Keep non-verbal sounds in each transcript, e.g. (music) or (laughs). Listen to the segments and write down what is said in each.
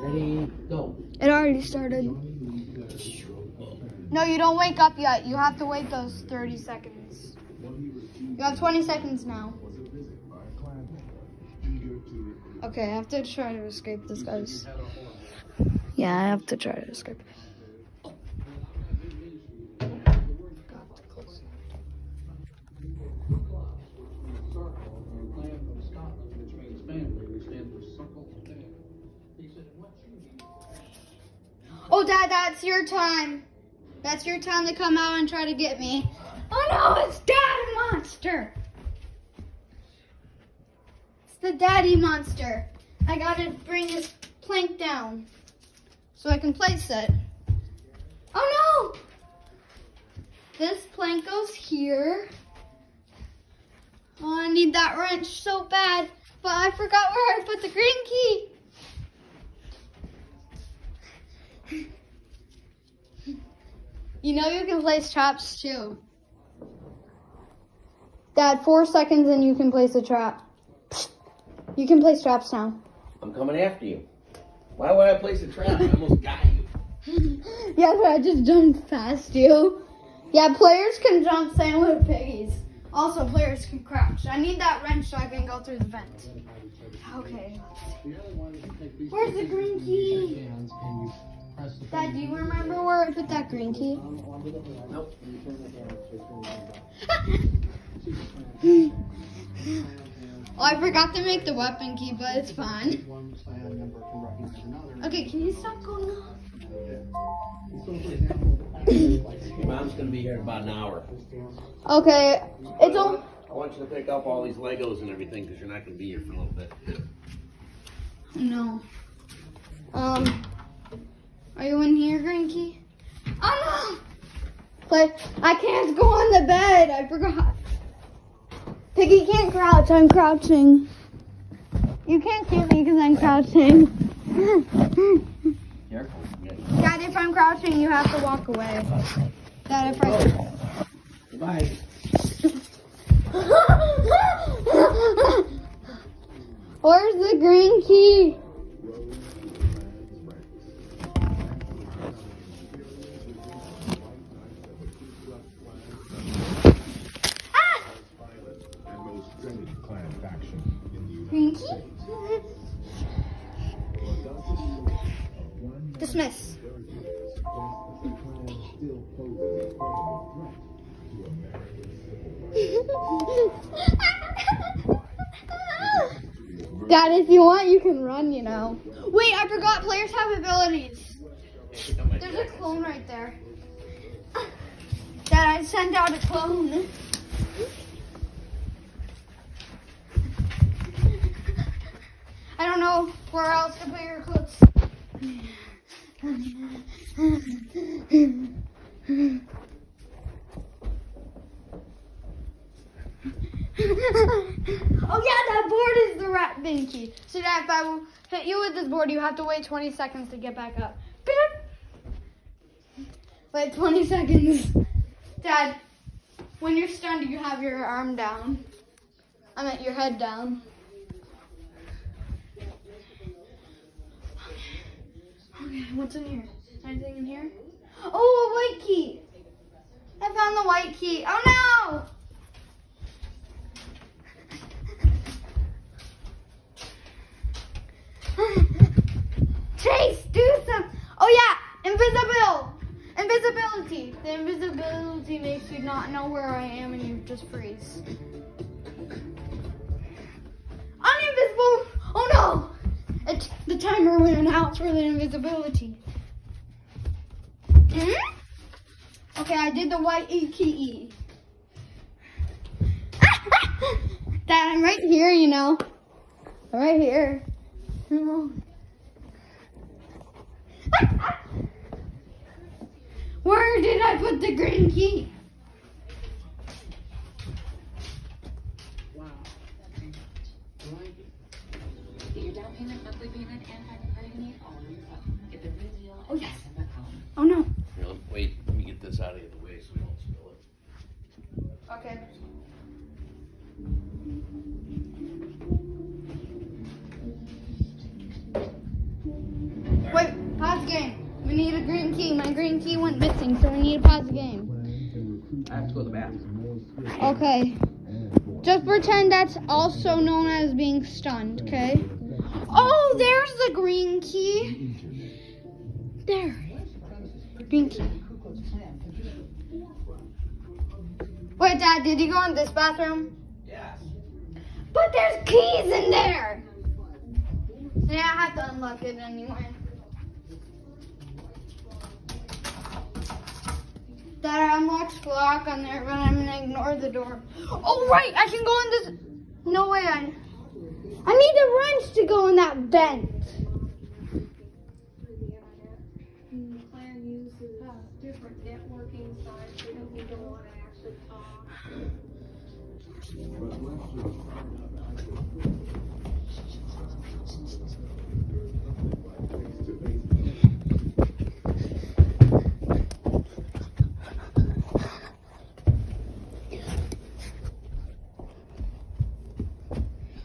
Ready, go. It already started. No, you don't wake up yet. You have to wait those 30 seconds. You have 20 seconds now. Okay, I have to try to escape this, guys. Yeah, I have to try to escape. Oh, Dad, that's your time. That's your time to come out and try to get me. Oh no, it's Daddy Monster. It's the Daddy Monster. I gotta bring his plank down so I can place it. Oh no! This plank goes here. Oh, I need that wrench so bad, but I forgot where I put the green key. You know you can place traps too. Dad, four seconds and you can place a trap. You can place traps now. I'm coming after you. Why would I place a trap? I almost got you. yeah, but I just jumped past you. Yeah, players can jump same with piggies. Also, players can crouch. I need that wrench so I can go through the vent. Okay. Where's the green key? Dad, do you remember where I put that green key? Nope. (laughs) Oh, I forgot to make the weapon key, but it's fine. Okay, can you stop going off? (coughs) Mom's gonna be here in about an hour. Okay, it's all. I want you to pick up all these Legos and everything because you're not gonna be here for a little bit. No. Um, are you in here, Green Key? Oh no! Play. I can't go on the bed. I forgot. Piggy can't crouch. I'm crouching. You can't get me because I'm crouching. (laughs) Dad, if I'm crouching, you have to walk away. Dad, if I. Goodbye. (laughs) Where's the green key? Dad, if you want, you can run, you know. Wait, I forgot players have abilities. There's a clone right there. Dad, I sent out a clone. I don't know where else to put your clothes. oh yeah, that board is the rat binky. So Dad, if I will hit you with this board, you have to wait 20 seconds to get back up. (laughs) Wait 20 seconds. Dad, when you're stunned, you have your arm down. I meant your head down. Okay, what's in here? Anything in here? Oh, a white key. I found the white key. Oh no! Chase, do some. Oh yeah, invisible. Invisibility. The invisibility makes you not know where I am and you just freeze. I'm invisible. Oh no! It, the timer went out for the invisibility. Hmm? Okay, I did the white E. Dad, (laughs) I'm right here, you know. Right here. (laughs) (laughs) Where did I put the green key? Get your down payment, monthly payment, and final credit need all in your phone. Get the real deal Oh, yes. Oh no. Here, Wait, let me get this out of the way so we don't green. My green key went missing, so we need to pause the game. I have to go to the bathroom. Okay. Just pretend that's also known as being stunned, okay? Oh, there's the green key. There. Green key. Wait, Dad, did you go in this bathroom? Yes. But there's keys in there. Yeah, I have to unlock it anyway. That unlocks lock on there, but I'm gonna ignore the door. Oh right, I can go in this. No way, I. I need a wrench to go in that vent. Plan uses different networking sites so that we don't want to actually talk.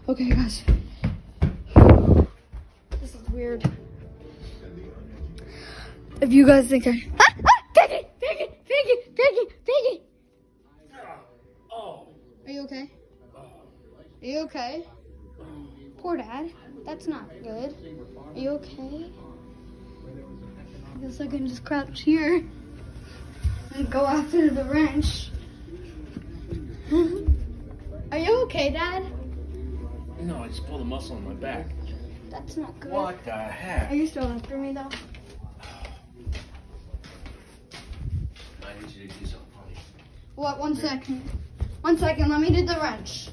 Okay, guys. This is weird. If you guys think I. Ah, Piggy! Piggy! Piggy! Piggy! Piggy! Are you okay? Are you okay? Poor dad. That's not good. Are you okay? I guess I can just crouch here and go after the wrench. (laughs) Are you okay, Dad? No, I just pulled a muscle in my back. That's not good. What the heck? Are you still after me though? I need you to do something funny. What? One second. One second. Let me do the wrench.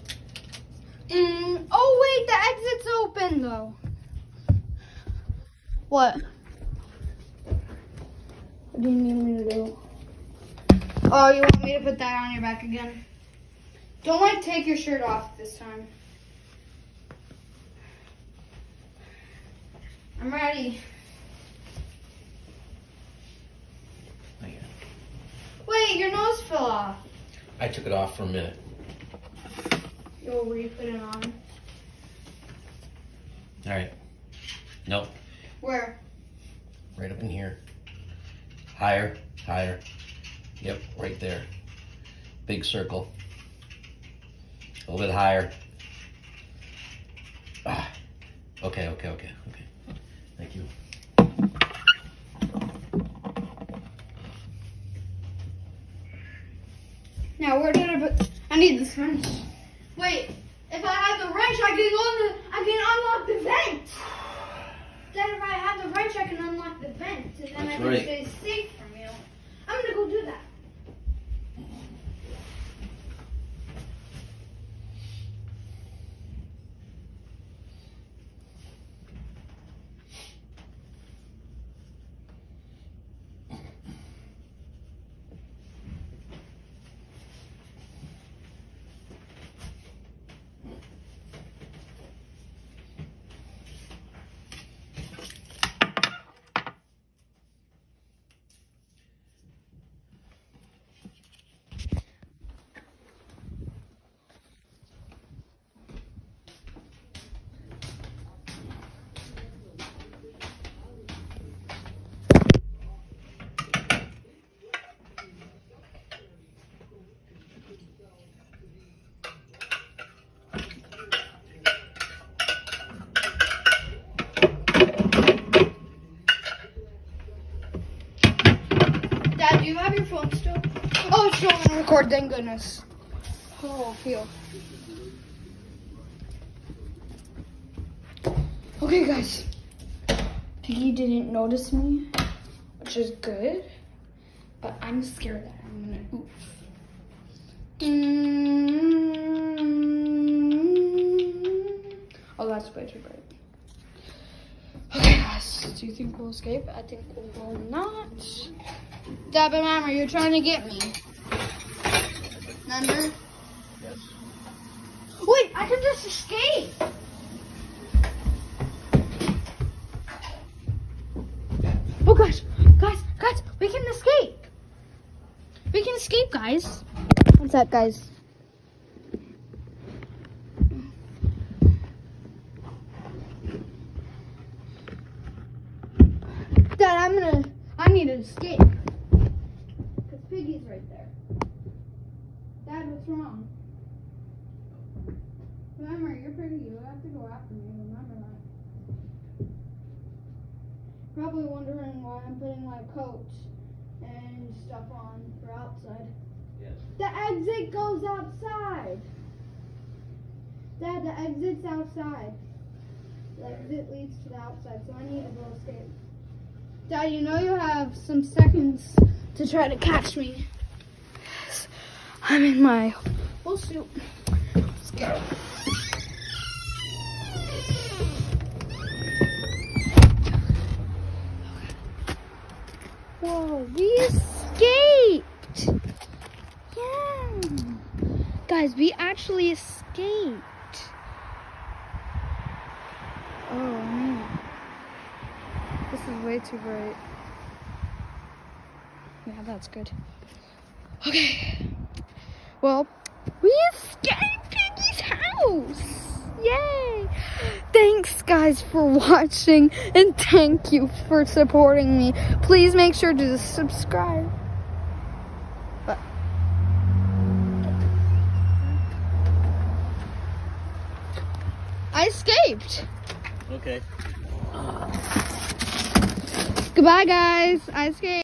Mm, oh wait, the exit's open though. What? What do you need me to do? Oh, you want me to put that on your back again? Don't like take your shirt off this time. I'm ready. Wait, your nose fell off. I took it off for a minute. You'll re-put it on. All right. Nope. Where? Right up in here. Higher, higher. Yep, right there. Big circle. A little bit higher. Ah. Okay, okay, okay, okay. Thank you. Now where did I put? I need this wrench. Wait, if I have the wrench, I can go in the. I can unlock the vent. Then if I have the wrench, I can unlock the vent, and then I That's can right. stay safe from you. I'm gonna go do that. Dad, do you have your phone still? Oh, it's still on record. Thank goodness. Oh, feel. Okay, guys. Piggy didn't notice me, which is good. But I'm scared that I'm gonna oof. Mm. Oh, that's way too bright. Okay, guys. Do you think we'll escape? I think we will not. Dad and you're trying to get me? Remember? Yes. Wait, I can just escape. Oh gosh, guys, guys, we can escape. We can escape, guys. What's up, guys? Dad, I'm gonna. I need to escape. Cause Piggy's right there. Dad, what's wrong? Remember, you're Piggy. You have to go after me. Remember that. Probably wondering why I'm putting my coat and stuff on for outside. Yes. The exit goes outside. Dad, the exit's outside. The exit leads to the outside, so I need to go escape. Dad, you know you have some seconds to try to catch me. I'm in my full suit. Let's go. Whoa, we escaped! Yeah. Guys, we actually escaped. Oh man. This is way too bright. Yeah, that's good. Okay. Well, we escaped Piggy's house! Yay! Thanks guys for watching and thank you for supporting me. Please make sure to subscribe. But I escaped. Okay. Goodbye guys. I escaped.